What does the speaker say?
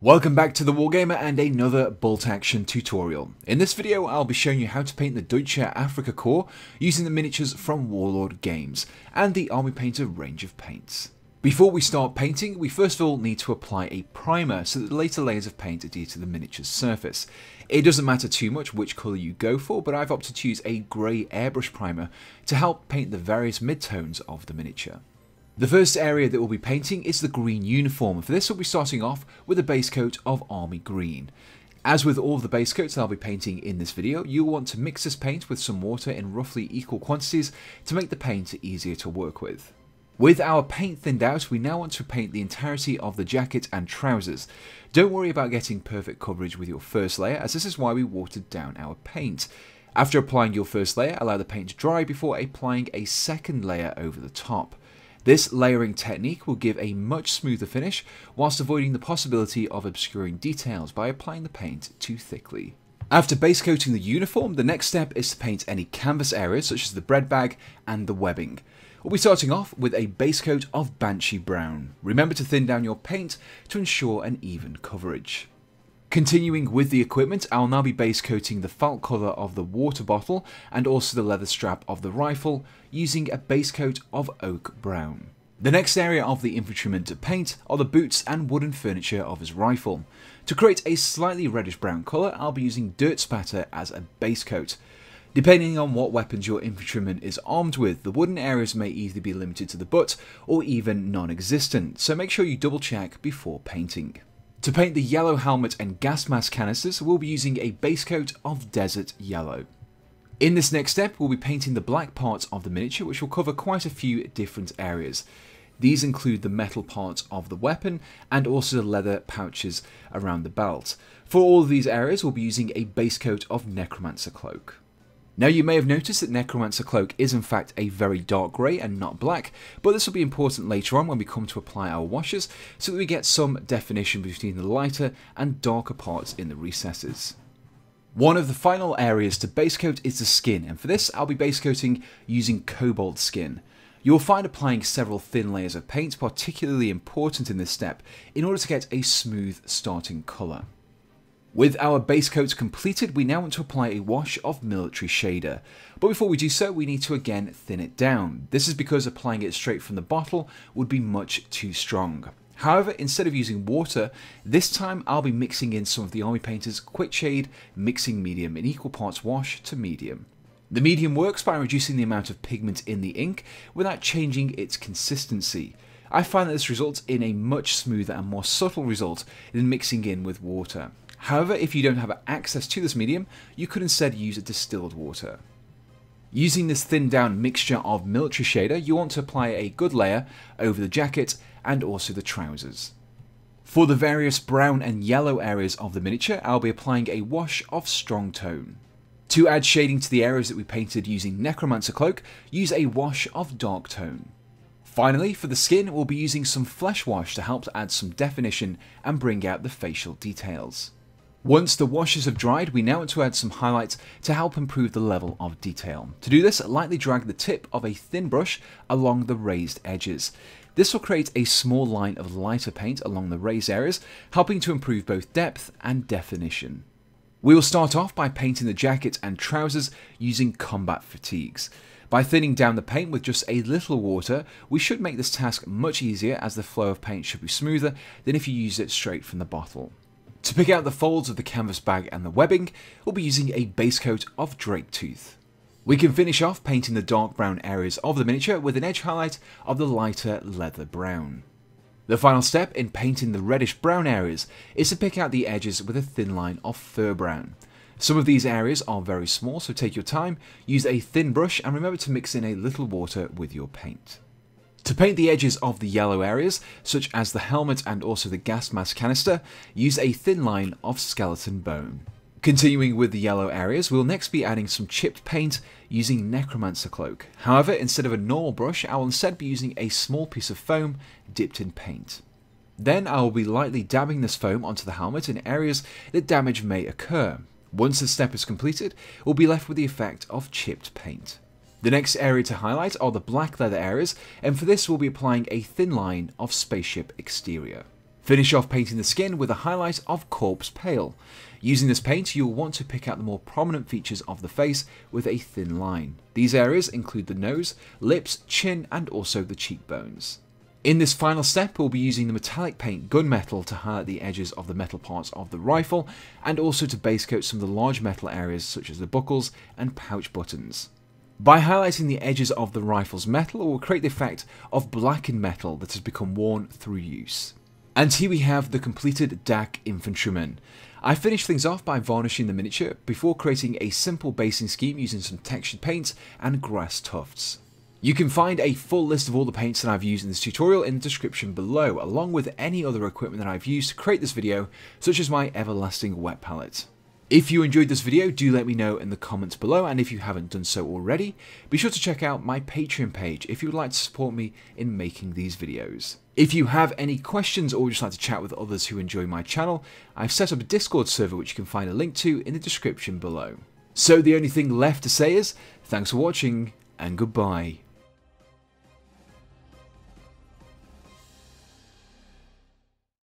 Welcome back to the Wargamer and another bolt action tutorial. In this video I'll be showing you how to paint the Deutsche Afrika Korps using the miniatures from Warlord Games and the Army Painter range of paints. Before we start painting, we first of all need to apply a primer so that the later layers of paint adhere to the miniature's surface. It doesn't matter too much which colour you go for, but I've opted to use a grey airbrush primer to help paint the various midtones of the miniature. The first area that we'll be painting is the green uniform. For this we'll be starting off with a base coat of army green. As with all of the base coats that I'll be painting in this video, you'll want to mix this paint with some water in roughly equal quantities to make the paint easier to work with. With our paint thinned out, we now want to paint the entirety of the jacket and trousers. Don't worry about getting perfect coverage with your first layer, as this is why we watered down our paint. After applying your first layer, allow the paint to dry before applying a second layer over the top. This layering technique will give a much smoother finish whilst avoiding the possibility of obscuring details by applying the paint too thickly. After base coating the uniform, the next step is to paint any canvas areas such as the bread bag and the webbing. We'll be starting off with a base coat of Banshee Brown. Remember to thin down your paint to ensure an even coverage. Continuing with the equipment, I'll now be base coating the felt colour of the water bottle and also the leather strap of the rifle using a base coat of oak brown. The next area of the infantryman to paint are the boots and wooden furniture of his rifle. To create a slightly reddish brown colour, I'll be using dirt spatter as a base coat. Depending on what weapons your infantryman is armed with, the wooden areas may either be limited to the butt or even non-existent, so make sure you double check before painting. To paint the yellow helmet and gas mask canisters, we'll be using a base coat of desert yellow. In this next step, we'll be painting the black parts of the miniature, which will cover quite a few different areas. These include the metal parts of the weapon and also the leather pouches around the belt. For all of these areas, we'll be using a base coat of Necromancer Cloak. Now you may have noticed that Necromancer Cloak is in fact a very dark grey and not black, but this will be important later on when we come to apply our washes so that we get some definition between the lighter and darker parts in the recesses. One of the final areas to base coat is the skin, and for this I'll be base coating using cobalt skin. You will find applying several thin layers of paint particularly important in this step in order to get a smooth starting colour. With our base coats completed, we now want to apply a wash of military shader. But before we do so, we need to again thin it down. This is because applying it straight from the bottle would be much too strong. However, instead of using water, this time I'll be mixing in some of the Army Painter's Quick Shade Mixing Medium in equal parts wash to medium. The medium works by reducing the amount of pigment in the ink without changing its consistency. I find that this results in a much smoother and more subtle result than mixing in with water. However, if you don't have access to this medium, you could instead use a distilled water. Using this thinned down mixture of military shader, you want to apply a good layer over the jacket and also the trousers. For the various brown and yellow areas of the miniature, I'll be applying a wash of strong tone. To add shading to the areas that we painted using Necromancer Cloak, use a wash of dark tone. Finally, for the skin, we'll be using some flesh wash to help to add some definition and bring out the facial details. Once the washes have dried, we now want to add some highlights to help improve the level of detail. To do this, lightly drag the tip of a thin brush along the raised edges. This will create a small line of lighter paint along the raised areas, helping to improve both depth and definition. We will start off by painting the jacket and trousers using combat fatigues. By thinning down the paint with just a little water, we should make this task much easier as the flow of paint should be smoother than if you use it straight from the bottle. To pick out the folds of the canvas bag and the webbing, we'll be using a base coat of Drake Tooth. We can finish off painting the dark brown areas of the miniature with an edge highlight of the lighter leather brown. The final step in painting the reddish brown areas is to pick out the edges with a thin line of fur brown. Some of these areas are very small, so take your time, use a thin brush and remember to mix in a little water with your paint. To paint the edges of the yellow areas, such as the helmet and also the gas mask canister, use a thin line of skeleton bone. Continuing with the yellow areas, we'll next be adding some chipped paint using Necromancer Cloak. However, instead of a normal brush, I will instead be using a small piece of foam dipped in paint. Then I will be lightly dabbing this foam onto the helmet in areas that damage may occur. Once this step is completed, we'll be left with the effect of chipped paint. The next area to highlight are the black leather areas, and for this we'll be applying a thin line of spaceship exterior. Finish off painting the skin with a highlight of Corpse Pale. Using this paint, you'll want to pick out the more prominent features of the face with a thin line. These areas include the nose, lips, chin, and also the cheekbones. In this final step, we'll be using the metallic paint gunmetal to highlight the edges of the metal parts of the rifle, and also to base coat some of the large metal areas such as the buckles and pouch buttons. By highlighting the edges of the rifle's metal, it will create the effect of blackened metal that has become worn through use. And here we have the completed DAK Infantryman. I finished things off by varnishing the miniature before creating a simple basing scheme using some textured paint and grass tufts. You can find a full list of all the paints that I've used in this tutorial in the description below, along with any other equipment that I've used to create this video, such as my everlasting wet palette. If you enjoyed this video, do let me know in the comments below, and if you haven't done so already, be sure to check out my Patreon page if you would like to support me in making these videos. If you have any questions or would just like to chat with others who enjoy my channel, I've set up a Discord server which you can find a link to in the description below. So the only thing left to say is, thanks for watching, and goodbye.